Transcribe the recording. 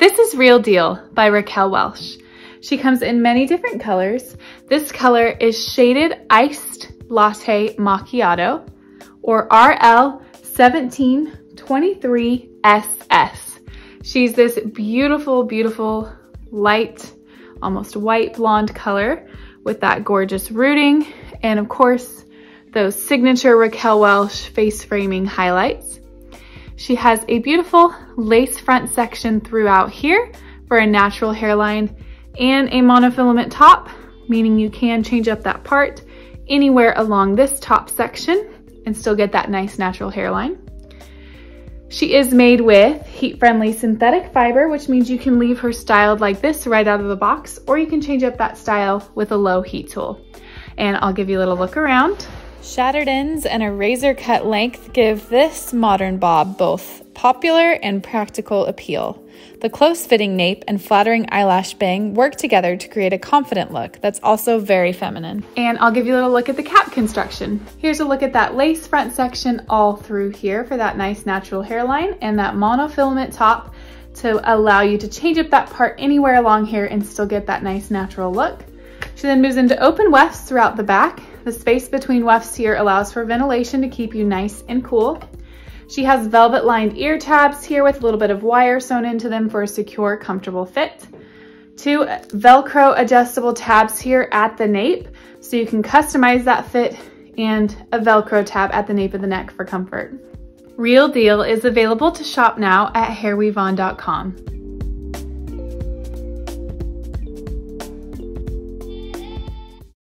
This is Real Deal by Raquel Welch. She comes in many different colors. This color is Shaded Iced Latte Macchiato or RL1723SS. She's this beautiful, beautiful light, almost white blonde color with that gorgeous rooting. And of course, those signature Raquel Welch face framing highlights. She has a beautiful lace front section throughout here for a natural hairline and a monofilament top, meaning you can change up that part anywhere along this top section and still get that nice natural hairline. She is made with heat-friendly synthetic fiber, which means you can leave her styled like this right out of the box, or you can change up that style with a low heat tool. And I'll give you a little look around. Shattered ends and a razor cut length give this modern bob both popular and practical appeal. The close fitting nape and flattering eyelash bang work together to create a confident look that's also very feminine. And I'll give you a little look at the cap construction. Here's a look at that lace front section all through here for that nice natural hairline and that monofilament top to allow you to change up that part anywhere along here and still get that nice natural look. She then moves into open wefts throughout the back the space between wefts here allows for ventilation to keep you nice and cool. She has velvet lined ear tabs here with a little bit of wire sewn into them for a secure, comfortable fit. Two Velcro adjustable tabs here at the nape so you can customize that fit and a Velcro tab at the nape of the neck for comfort. Real Deal is available to shop now at hairweavon.com.